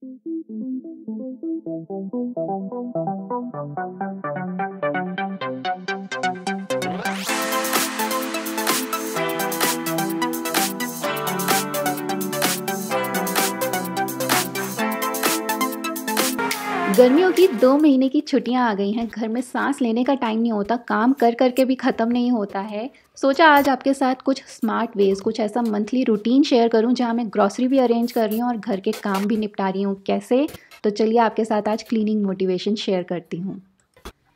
Thank you. गर्मियों की दो महीने की छुट्टियाँ आ गई हैं। घर में सांस लेने का टाइम नहीं होता, काम कर कर के भी ख़त्म नहीं होता है। सोचा आज आपके साथ कुछ स्मार्ट वेज कुछ ऐसा मंथली रूटीन शेयर करूँ जहाँ मैं ग्रॉसरी भी अरेंज कर रही हूँ और घर के काम भी निपटा रही हूँ। कैसे? तो चलिए आपके साथ आज क्लीनिंग मोटिवेशन शेयर करती हूँ।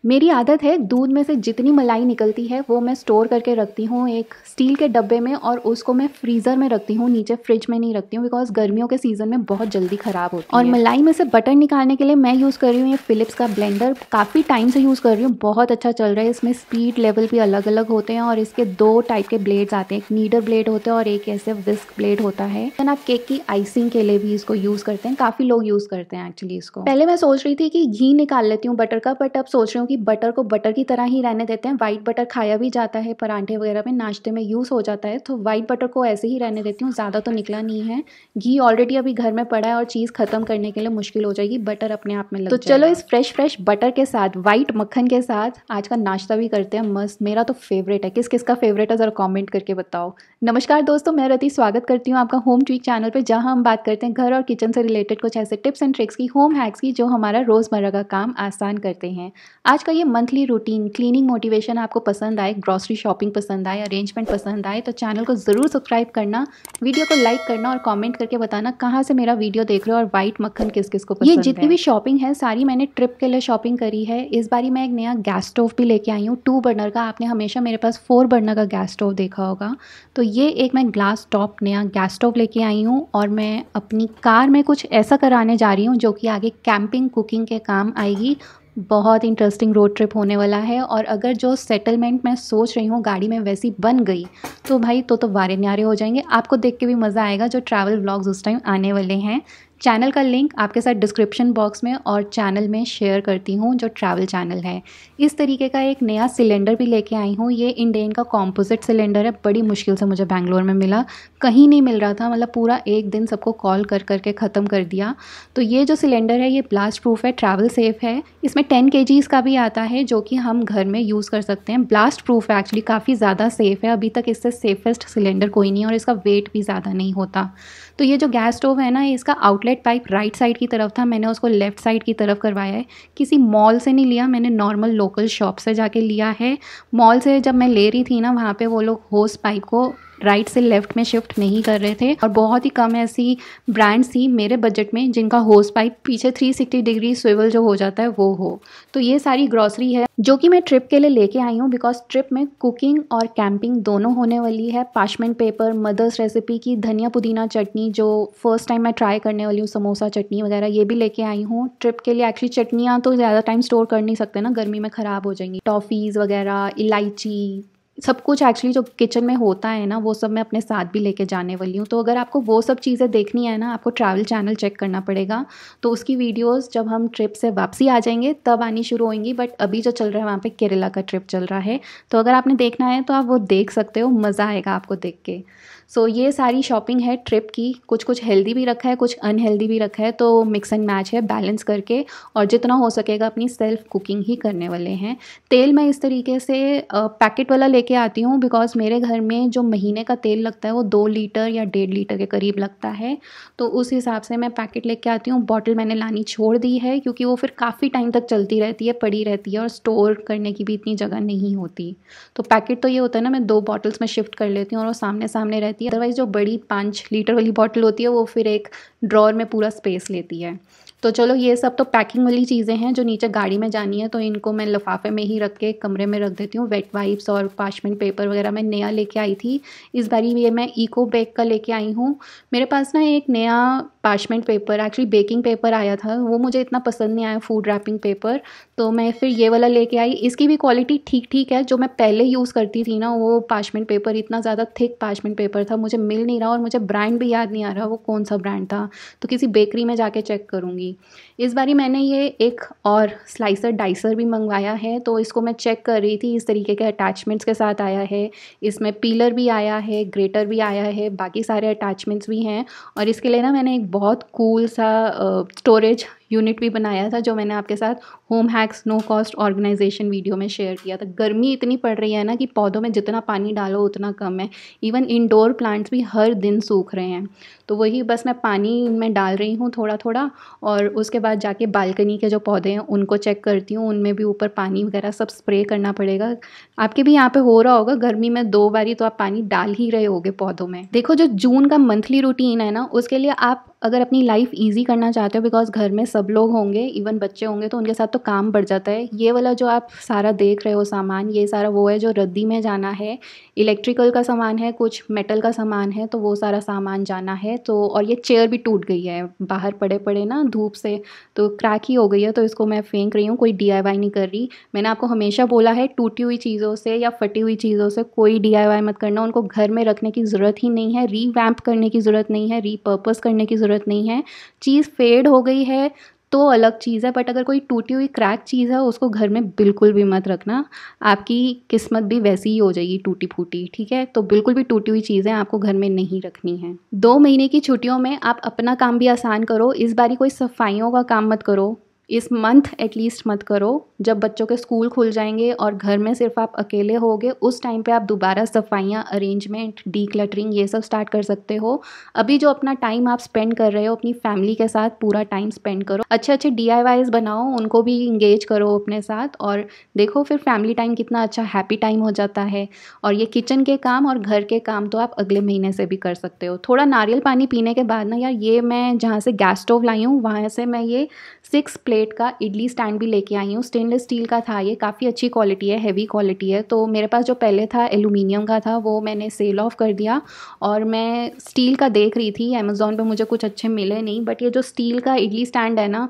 मेरी आदत है दूध में से जितनी मलाई निकलती है वो मैं स्टोर करके रखती हूँ एक स्टील के डब्बे में और उसको मैं फ्रीज़र में रखती हूँ नीचे फ्रिज में नहीं रखती हूँ बिकॉज़ गर्मियों के सीज़न में बहुत जल्दी ख़राब होती है। और मलाई में से बटर निकालने के लिए मैं यूज़ कर रही हूँ ये फ़िलिप्स का ब्लेंडर काफ़ी टाइम से यूज़ कर रही हूँ बहुत अच्छा चल रहा है इसमें स्पीड लेवल भी अलग अलग होते हैं और इसके दो टाइप के ब्लेड्स आते हैं एक नीडर ब्लेड होता है और एक ऐसे विस्क ब्लेड होता है। आप केक की आइसिंग के लिए भी इसको यूज़ करते हैं काफ़ी लोग यूज़ करते हैं एक्चुअली इसको। पहले मैं सोच रही थी कि घी निकाल लेती हूँ बटर का बट अब सोच रही हूँ कि बटर को बटर की तरह ही रहने देते हैं। वाइट बटर खाया भी जाता है पराठे वगैरह में नाश्ते में यूज़ हो जाता है। तो वाइट बटर को ऐसे ही रहने देती हूँ ज़्यादा तो निकला नहीं है। घी ऑलरेडी अभी घर में पड़ा है और चीज़ ख़त्म करने के लिए मुश्किल हो जाएगी। बटर अपने आप में लग तो चलो इस फ्रेश फ्रेश बटर के साथ वाइट मक्खन के साथ आज का नाश्ता भी करते हैं मस्त। मेरा तो फेवरेट है। किस किस का फेवरेट है ज़रा कॉमेंट करके बताओ। नमस्कार दोस्तों मैं रति स्वागत करती हूँ आपका होम ट्वीक चैनल पर जहाँ हम बात करते हैं घर और किचन से रिलेटेड कुछ ऐसे टिप्स एंड ट्रिक्स की होम हैक्स की जो हमारा रोज़मर्रा का काम आसान करते हैं। आज का ये मंथली रूटीन क्लीनिंग मोटिवेशन आपको पसंद आए ग्रॉसरी शॉपिंग पसंद आए अरेंजमेंट पसंद आए तो चैनल को ज़रूर सब्सक्राइब करना वीडियो को लाइक करना और कमेंट करके बताना कहाँ से मेरा वीडियो देख रहे हो और वाइट मक्खन किस किस को पसंद ये जितनी भी शॉपिंग है सारी मैंने ट्रिप के लिए शॉपिंग करी है। इस बारी मैं एक नया गैस स्टोव भी लेके आई हूँ टू बर्नर का। आपने हमेशा मेरे पास फोर बर्नर का गैस स्टोव देखा होगा। तो ये एक मैं ग्लास टॉप नया गैस स्टोव लेके आई हूँ और मैं अपनी कार में कुछ ऐसा कराने जा रही हूँ जो कि आगे कैंपिंग कुकिंग के काम आएगी बहुत इंटरेस्टिंग रोड ट्रिप होने वाला है और अगर जो सेटलमेंट मैं सोच रही हूँ, गाड़ी में वैसी बन गई तो भाई तो तो वारे न्यारे हो जाएँगे। आपको देख के भी मज़ा आएगा जो ट्रैवल व्लॉग्स उस टाइम आने वाले हैं। चैनल का लिंक आपके साथ डिस्क्रिप्शन बॉक्स में और चैनल में शेयर करती हूँ, जो ट्रैवल चैनल है। इस तरीके का एक नया सिलेंडर भी लेके आई हूँ। ये इंडेन का कॉम्पोजिट सिलेंडर है। बड़ी मुश्किल से मुझे बैंगलोर में मिला। कहीं नहीं मिल रहा था मतलब पूरा एक दिन सबको कॉल कर, करके ख़त्म कर दिया। तो ये जो सिलेंडर है, ये ब्लास्ट प्रूफ है ट्रैवल सेफ़ है। इसमें टेन के का भी आता है, जो कि हम घर में यूज़ कर सकते हैं। ब्लास्ट प्रूफ है एक्चुअली काफ़ी ज़्यादा सेफ़ है। अभी तक इससे सेफेस्ट सिलेंडर कोई नहीं और इसका वेट भी ज़्यादा नहीं होता। तो ये जो गैस स्टोव है ना इसका आउटलेट पाइप राइट साइड की तरफ़ था, मैंने उसको लेफ़्ट साइड की तरफ़ करवाया है। किसी मॉल से नहीं लिया, मैंने नॉर्मल लोकल शॉप से जाके लिया है। मॉल से जब मैं ले रही थी ना, वहाँ पर वो लोग होस पाइप को राइट से लेफ़्ट में शिफ्ट नहीं कर रहे थे और बहुत ही कम ऐसी ब्रांड्स थी मेरे बजट में जिनका होस पाइप पीछे 360 डिग्री स्विवल जो हो जाता है वो हो। तो ये सारी ग्रॉसरी है जो कि मैं ट्रिप के लिए लेके आई हूँ बिकॉज़ ट्रिप में कुकिंग और कैंपिंग दोनों होने वाली है। पाशमेंट पेपर मदर्स रेसिपी की धनिया पुदीना चटनी जो फ़र्स्ट टाइम मैं ट्राई करने वाली हूँ समोसा चटनी वगैरह, ये भी लेके आई हूँ। ट्रिप के लिए एक्चुअली चटनियाँ तो ज़्यादा टाइम स्टोर कर नहीं सकते ना, गर्मी में ख़राब हो जाएँगी। टॉफ़ीज़ वगैरह, इलायची सब कुछ एक्चुअली जो किचन में होता है ना, वो सब मैं अपने साथ भी लेके जाने वाली हूँ। तो अगर आपको वो सब चीज़ें देखनी है ना, आपको ट्रैवल चैनल चेक करना पड़ेगा। तो उसकी वीडियोस जब हम ट्रिप से वापसी आ जाएँगे, तब आनी शुरू होंगी बट अभी जो चल रहा है, वहाँ पे केरला का ट्रिप चल रहा है। तो अगर आपने देखना है तो आप वो देख सकते हो, मज़ा आएगा आपको देख के। सो so, ये सारी शॉपिंग है ट्रिप की। कुछ कुछ हेल्दी भी रखा है कुछ अनहेल्दी भी रखा है तो मिक्स एंड मैच है बैलेंस करके। और जितना हो सकेगा अपनी सेल्फ कुकिंग ही करने वाले हैं। तेल मैं इस तरीके से पैकेट वाला लेके आती हूँ बिकॉज़ मेरे घर में जो महीने का तेल लगता है वो दो लीटर या डेढ़ लीटर के करीब लगता है। तो उस हिसाब से मैं पैकेट लेके आती हूँ। बॉटल मैंने लानी छोड़ दी है क्योंकि वो फिर काफ़ी टाइम तक चलती रहती है पड़ी रहती है और स्टोर करने की भी इतनी जगह नहीं होती। तो पैकेट तो ये होता है ना मैं दो बॉटल्स में शिफ्ट कर लेती हूँ और वो सामने सामने रहती है। अदरवाइज़ जो बड़ी पाँच लीटर वाली बॉटल होती है, वो फिर एक ड्रॉर में पूरा स्पेस लेती है। तो चलो ये सब तो पैकिंग वाली चीज़ें हैं जो नीचे गाड़ी में जानी है तो इनको मैं लिफाफे में ही रख के कमरे में रख देती हूँ। वेट वाइप्स और पाशमेंट पेपर वगैरह मैं नया लेके आई थी। इस बारी ये मैं इको बैग का लेके आई हूँ। मेरे पास ना एक नया parchment paper actually baking paper आया था। वो मुझे इतना पसंद नहीं आया फ़ूड रैपिंग पेपर तो मैं फिर ये वाला लेके आई। इसकी भी क्वालिटी ठीक ठीक है। जो मैं पहले यूज़ करती थी ना, वो पाशमेंट पेपर इतना ज़्यादा थिक पाशमेंट पेपर था। मुझे मिल नहीं रहा और मुझे ब्रांड भी याद नहीं आ रहा, वो कौन सा ब्रांड था। तो किसी बेकरी में जाके चेक करूँगी। करूँगी इस बारी मैंने ये एक और स्लाइसर डाइसर भी मंगवाया है तो इसको मैं चेक कर रही थी, इस तरीके के अटैचमेंट्स के साथ आया है। इसमें पीलर भी आया है ग्रेटर भी आया है, बाकी सारे अटैचमेंट्स भी हैं। और इसके लिए ना मैंने एक बहुत कूल सा स्टोरेज यूनिट भी बनाया था जो मैंने आपके साथ home hacks, no cost organisation video में शेयर किया था। गर्मी इतनी पड़ रही है ना कि पौधों में जितना पानी डालो उतना कम है। इवन इंडोर प्लांट्स भी हर दिन सूख रहे हैं। तो वही बस मैं पानी में डाल रही हूँ थोड़ा थोड़ा और उसके बाद जाके बालकनी के जो पौधे हैं उनको चेक करती हूँ। उनमें भी ऊपर पानी वगैरह सब स्प्रे करना पड़ेगा। आपके भी यहाँ पे हो रहा होगा, गर्मी में दो बारी तो आप पानी डाल ही रहे होगे पौधों में। देखो जो जून का मंथली रूटीन है ना, उसके लिए आप अगर अपनी लाइफ ईजी करना चाहते हो बिकॉज़ घर में सब लोग होंगे इवन बच्चे होंगे तो उनके साथ तो काम बढ़ जाता है। ये वाला जो आप सारा देख रहे हो सामान, ये सारा वो है जो रद्दी में जाना है। इलेक्ट्रिकल का सामान है, कुछ मेटल का सामान है तो वो सारा सामान जाना है। तो और ये चेयर भी टूट गई है, बाहर पड़े पड़े ना धूप से तो क्रैक ही हो गई है तो इसको मैं फेंक रही हूँ, कोई डीआईवाई नहीं कर रही। मैंने आपको हमेशा बोला है, टूटी हुई चीज़ों से या फटी हुई चीज़ों से कोई डीआईवाई मत करना, उनको घर में रखने की ज़रूरत ही नहीं है रीवैम्प करने की ज़रूरत नहीं है रीपर्पज़ करने की ज़रूरत नहीं है। चीज़ फेड हो गई है तो अलग चीज़ है बट अगर कोई टूटी हुई क्रैक चीज़ है, उसको घर में बिल्कुल भी मत रखना। आपकी किस्मत भी वैसी ही हो जाएगी टूटी फूटी ठीक है? तो बिल्कुल भी टूटी हुई चीज़ें आपको घर में नहीं रखनी है। दो महीने की छुट्टियों में आप अपना काम भी आसान करो, इस बारी कोई सफाइयों का काम मत करो। इस मंथ एटलीस्ट मत करो। जब बच्चों के स्कूल खुल जाएँगे और घर में सिर्फ़ आप अकेले होगे, उस टाइम पे आप दोबारा सफाइयाँ अरेंजमेंट डी क्लटरिंग ये सब स्टार्ट कर सकते हो। अभी जो अपना टाइम आप स्पेंड कर रहे हो, अपनी फैमिली के साथ पूरा टाइम स्पेंड करो। अच्छे अच्छे डी बनाओ, उनको भी इंगेज करो अपने साथ और देखो फिर फैमिली टाइम कितना अच्छा हैप्पी टाइम हो जाता है। और ये किचन के काम और घर के काम तो आप अगले महीने से भी कर सकते हो। थोड़ा नारियल पानी पीने के बाद ना यार, ये मैं जहाँ से गैस स्टोव लाई हूँ, वहाँ से मैं ये सिक्स प्लेट का इडली स्टैंड भी लेके आई हूँ। स्टेनलेस स्टील का था ये, काफ़ी अच्छी क्वालिटी है हैवी क्वालिटी है। तो मेरे पास जो पहले था एलुमिनियम का था, वो मैंने सेल ऑफ़ कर दिया और मैं स्टील का देख रही थी। अमेज़ोन पर मुझे कुछ अच्छे मिले नहीं बट ये जो स्टील का इडली स्टैंड है ना,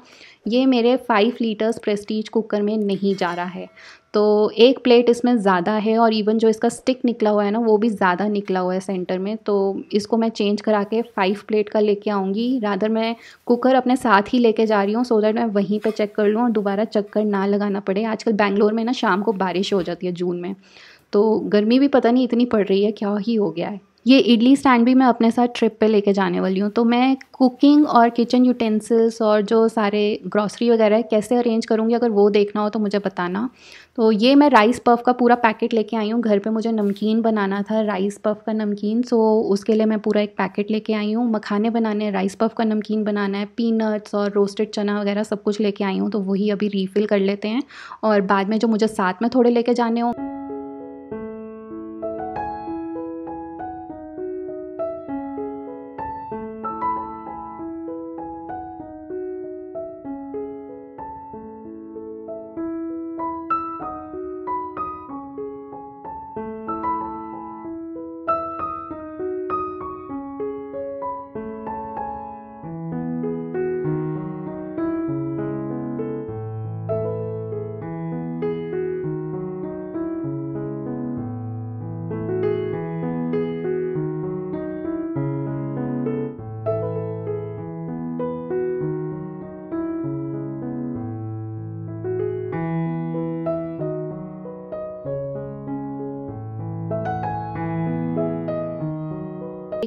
ये मेरे फाइव लीटर्स प्रेस्टीज कुकर में नहीं जा रहा है। तो एक प्लेट इसमें ज़्यादा है और इवन जो इसका स्टिक निकला हुआ है ना, वो भी ज़्यादा निकला हुआ है सेंटर में। तो इसको मैं चेंज करा के फाइव प्लेट का लेके आऊँगी। रादर मैं कुकर अपने साथ ही लेके जा रही हूँ सो दैट मैं वहीं पे चेक कर लूँ और दोबारा चक्कर ना लगाना पड़े। आजकल बैंगलोर में ना शाम को बारिश हो जाती है जून में। तो गर्मी भी पता नहीं इतनी पड़ रही है, क्या ही हो गया है। ये इडली स्टैंड भी मैं अपने साथ ट्रिप पे लेके जाने वाली हूँ। तो मैं कुकिंग और किचन यूटेंसिल्स और जो सारे ग्रॉसरी वगैरह कैसे अरेंज करूँगी, अगर वो देखना हो तो मुझे बताना। तो ये मैं राइस पफ का पूरा पैकेट लेके आई हूँ। घर पे मुझे नमकीन बनाना था राइस पफ का नमकीन। सो उसके लिए मैं पूरा एक पैकेट लेके आई हूँ। मखाने बनाने राइस पफ का नमकीन बनाना है पीनट्स और रोस्टेड चना वगैरह सब कुछ लेके आई हूँ। तो वही अभी रीफ़िल कर लेते हैं और बाद में जो मुझे साथ में थोड़े लेके जाने हों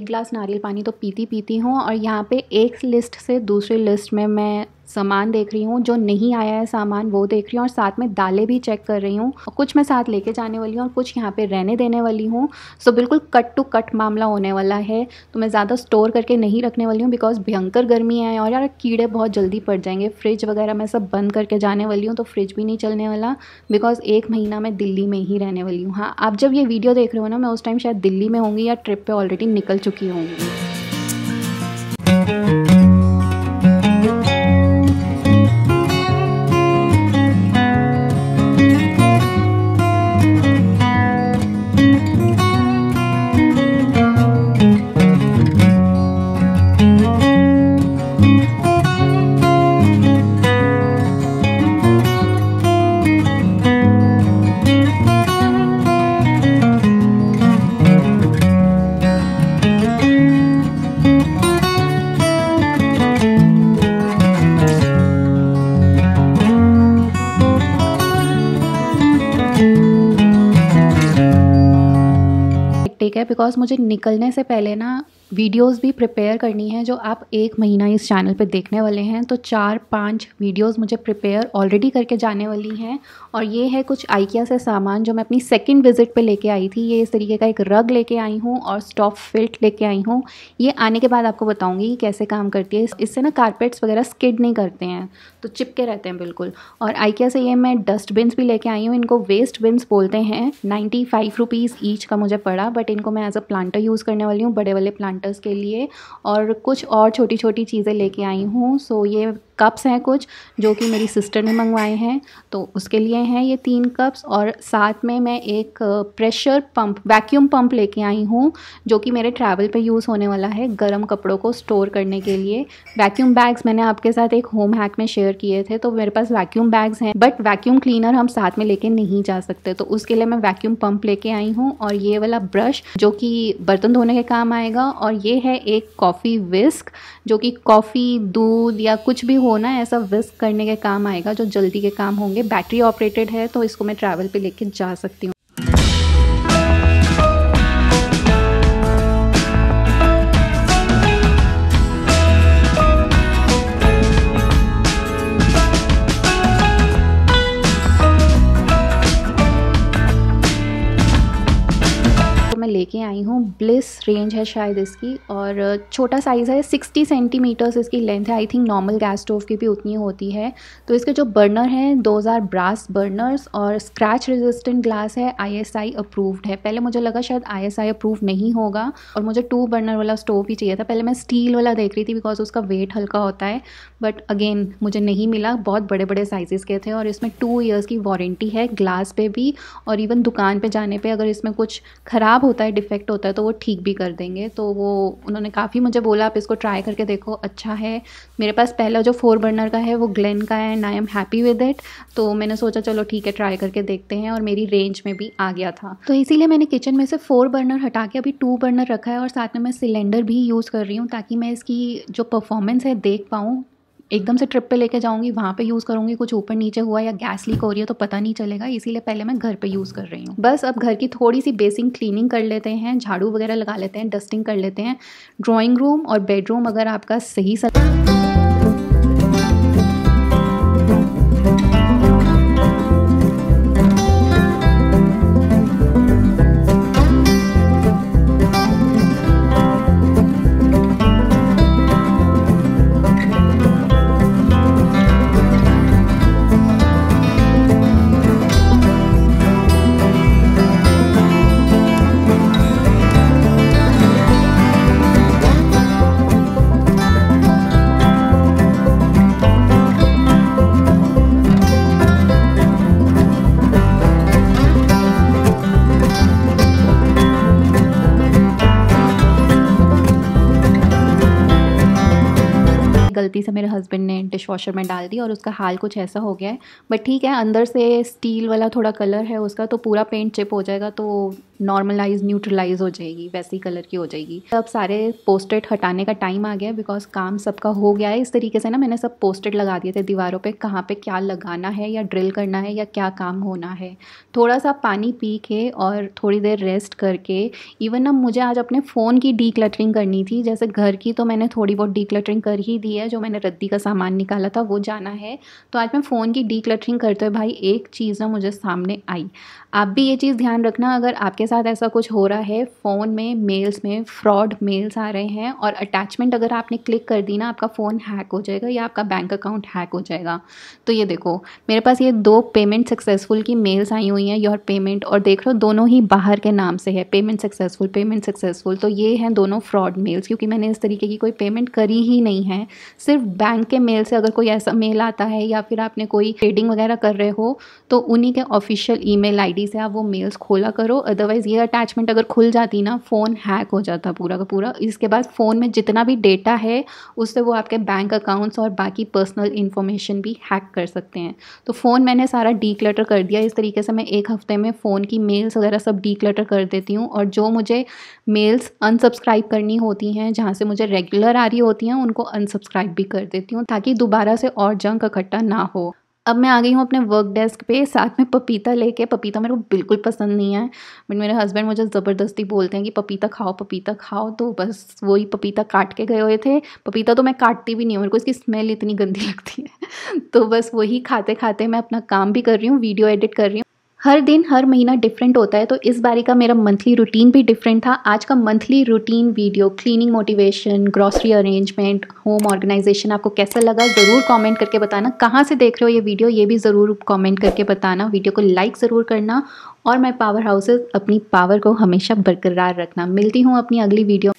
एक गिलास नारियल पानी तो पीती पीती हूँ और यहाँ पे एक लिस्ट से दूसरी लिस्ट में मैं सामान देख रही हूँ, जो नहीं आया है सामान, वो देख रही हूँ और साथ में दालें भी चेक कर रही हूँ। कुछ मैं साथ लेके जाने वाली हूँ और कुछ यहाँ पे रहने देने वाली हूँ। सो बिल्कुल कट टू कट मामला होने वाला है। तो मैं ज़्यादा स्टोर करके नहीं रखने वाली हूँ बिकॉज़ भयंकर गर्मी है और यार कीड़े बहुत जल्दी पड़ जाएँगे। फ्रिज वगैरह मैं सब बंद करके जाने वाली हूँ तो फ्रिज भी नहीं चलने वाला बिकॉज़ एक महीना मैं दिल्ली में ही रहने वाली हूँ। हाँ आप जब ये वीडियो देख रहे हो ना, मैं उस टाइम शायद दिल्ली में होंगी या ट्रिप पर ऑलरेडी निकल चुकी होंगी। है बिकॉज़ मुझे निकलने से पहले ना वीडियोस भी प्रिपेयर करनी है जो आप एक महीना इस चैनल पे देखने वाले हैं। तो चार पाँच वीडियोस मुझे प्रिपेयर ऑलरेडी करके जाने वाली हैं। और ये है कुछ आइकिया से सामान जो मैं अपनी सेकंड विज़िट पे लेके आई थी। ये इस तरीके का एक रग लेके आई हूँ और स्टॉप फिल्ट लेके आई हूँ। ये आने के बाद आपको बताऊँगी कि कैसे काम करती है। इससे ना कारपेट्स वगैरह स्किड नहीं करते हैं। तो चिपके रहते हैं बिल्कुल। और आइकिया से ये मैं डस्टबिन्स भी लेके आई हूँ। इनको वेस्ट बिन्स बोलते हैं। नाइन्टी फाइव ईच का मुझे पड़ा बट इनको मैं एज अ प्लांटर यूज़ करने वाली हूँ। बड़े वाले प्लांटर्स के लिए और कुछ और छोटी छोटी चीज़ें लेके आई हूँ। सो ये कप्स हैं कुछ, जो कि मेरी सिस्टर ने मंगवाए हैं। तो उसके लिए हैं ये तीन कप्स और साथ में मैं एक प्रेशर पंप वैक्यूम पंप लेके आई हूँ, जो कि मेरे ट्रैवल पे यूज़ होने वाला है गर्म कपड़ों को स्टोर करने के लिए। वैक्यूम बैग्स मैंने आपके साथ एक होम हैक में शेयर किए थे तो मेरे पास वैक्यूम बैग्स हैं बट वैक्यूम क्लीनर हम साथ में लेके नहीं जा सकते। तो उसके लिए मैं वैक्यूम पंप लेके आई हूँ और ये वाला ब्रश जो कि बर्तन धोने के काम आएगा, और ये है एक कॉफ़ी विस्क जो कि कॉफ़ी दूध या कुछ भी हो ना ऐसा विस्क करने के काम आएगा जो जल्दी के काम होंगे। बैटरी ऑपरेटेड है तो इसको मैं ट्रैवल पे लेके जा सकती हूँ। आई हूँ, ब्लिस रेंज है शायद इसकी और छोटा साइज़ है सिक्सटी सेंटीमीटर्स इसकी लेंथ है। I think normal gas stove की भी उतनी होती है। तो इसके जो बर्नर हैं दो हज़ार ब्रास बर्नर्स और स्क्रैच रेजिस्टेंट ग्लास है आईएसआई अप्रूव्ड है। पहले मुझे लगा शायद आईएसआई अप्रूव नहीं होगा और मुझे टू बर्नर वाला स्टोव ही चाहिए था। पहले मैं स्टील वाला देख रही थी बिकॉज़ उसका वेट हल्का होता है बट अगेन मुझे नहीं मिला। बहुत बड़े बड़े साइजेस के थे और इसमें टू ईयर्स की वारंटी है ग्लास पे भी और इवन दुकान पे जाने पे अगर इसमें कुछ ख़राब होता है होता है तो वो ठीक भी कर देंगे। तो वो, उन्होंने काफ़ी मुझे बोला, आप इसको ट्राई करके देखो अच्छा है। मेरे पास पहला जो फोर बर्नर का है, वो ग्लेन का है and I am happy with it तो मैंने सोचा, चलो ठीक है ट्राई करके देखते हैं। और मेरी रेंज में भी आ गया था। तो इसीलिए मैंने किचन में से फोर बर्नर हटा के अभी टू बर्नर रखा है और साथ में मैं सिलेंडर भी यूज़ कर रही हूँ ताकि मैं इसकी जो परफॉर्मेंस है, देख पाऊँ। एकदम से ट्रिप पे लेके जाऊँगी, वहाँ पे यूज़ करूँगी, कुछ ऊपर नीचे हुआ या गैस लीक हो रही है तो पता नहीं चलेगा, इसीलिए पहले मैं घर पे यूज़ कर रही हूँ। बस अब घर की थोड़ी सी बेसिंग क्लीनिंग कर लेते हैं, झाड़ू वगैरह लगा लेते हैं डस्टिंग कर लेते हैं ड्रॉइंग रूम और बेडरूम अगर आपका सही सर गलती से मेरे हस्बैंड ने डिश वॉशर में डाल दी और उसका हाल कुछ ऐसा हो गया है। बट ठीक है, अंदर से स्टील वाला थोड़ा कलर है उसका तो पूरा पेंट चिप हो जाएगा तो नॉर्मलाइज न्यूट्रलाइज हो जाएगी, वैसी कलर की हो जाएगी। अब सारे पोस्टेड हटाने का टाइम आ गया बिकॉज़ काम सबका हो गया है। इस तरीके से ना मैंने सब पोस्टेड लगा दिए थे दीवारों पे, कहाँ पे क्या लगाना है या ड्रिल करना है या क्या काम होना है। थोड़ा सा पानी पी के और थोड़ी देर रेस्ट करके इवन ना मुझे आज अपने फ़ोन की डी करनी थी। जैसे घर की तो मैंने थोड़ी बहुत डी कर ही दी है, जो मैंने रद्दी का सामान निकाला था, वो जाना है। तो आज मैं फ़ोन की डी करते हुए भाई एक चीज़ ना मुझे सामने आई। आप भी ये चीज़ ध्यान रखना, अगर आपके साथ ऐसा कुछ हो रहा है फ़ोन में मेल्स में फ्रॉड मेल्स आ रहे हैं और अटैचमेंट अगर आपने क्लिक कर दी ना, आपका फ़ोन हैक हो जाएगा या आपका बैंक अकाउंट हैक हो जाएगा। तो ये देखो, मेरे पास ये दो पेमेंट सक्सेसफुल की मेल्स आई हुई हैं योर पेमेंट और देख लो दोनों ही बाहर के नाम से है पेमेंट सक्सेसफुल पेमेंट सक्सेसफुल तो ये हैं दोनों फ्रॉड मेल्स क्योंकि मैंने इस तरीके की कोई पेमेंट करी ही नहीं है। सिर्फ़ बैंक के मेल से अगर कोई ऐसा मेल आता है या फिर आपने कोई ट्रेडिंग वगैरह कर रहे हो तो उन्हीं के ऑफिशियल ईमेल आईडी से आप वो मेल्स खोला करो अदरवाइज़ ये अटैचमेंट अगर खुल जाती ना फ़ोन हैक हो जाता पूरा का पूरा। इसके बाद फ़ोन में जितना भी डेटा है, उससे वो आपके बैंक अकाउंट्स और बाकी पर्सनल इन्फॉर्मेशन भी हैक कर सकते हैं। तो फ़ोन मैंने सारा डी कर दिया। इस तरीके से मैं एक हफ़्ते में फ़ोन की मेल्स वगैरह सब डी कर देती हूँ और जो मुझे मेल्स अनसब्सक्राइब करनी होती हैं, जहाँ से मुझे रेगुलर आ रही होती हैं, उनको अनसब्सक्राइब भी कर देती हूँ ताकि दोबारा से और जंक इकट्ठा ना हो। अब मैं आ गई हूँ अपने वर्क डेस्क पे, साथ में पपीता लेके। पपीता मेरे को बिल्कुल पसंद नहीं है। बट मेरे हस्बैंड मुझे ज़बरदस्ती बोलते हैं कि, पपीता खाओ पपीता खाओ। तो बस वही पपीता काट के गए हुए थे। पपीता तो मैं काटती भी नहीं हूँ, मेरे को इसकी स्मेल इतनी गंदी लगती है। तो बस वही खाते खाते मैं अपना काम भी कर रही हूँ वीडियो एडिट कर रही हूँ। हर दिन, हर महीना डिफरेंट होता है तो इस बारी का मेरा मंथली रूटीन भी डिफरेंट था। आज का monthly routine video cleaning motivation grocery arrangement home organisation आपको कैसा लगा ज़रूर कमेंट करके बताना। कहाँ से देख रहे हो ये वीडियो ये भी ज़रूर कमेंट करके बताना। वीडियो को लाइक ज़रूर करना और मैं पावर हाउसेज अपनी पावर को हमेशा बरकरार रखना। मिलती हूँ अपनी अगली वीडियो